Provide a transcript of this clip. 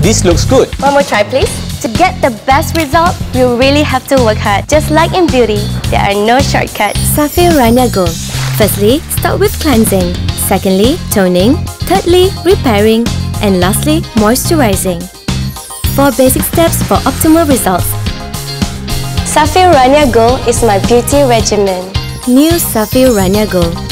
This looks good. One more try, please. To get the best result, you really have to work hard. Just like in beauty, there are no shortcuts. SAFI Rania Gold. Firstly, start with cleansing. Secondly, toning. Thirdly, repairing. And lastly, moisturizing. Four basic steps for optimal results. SAFI Rania Gold is my beauty regimen. New SAFI Rania Gold.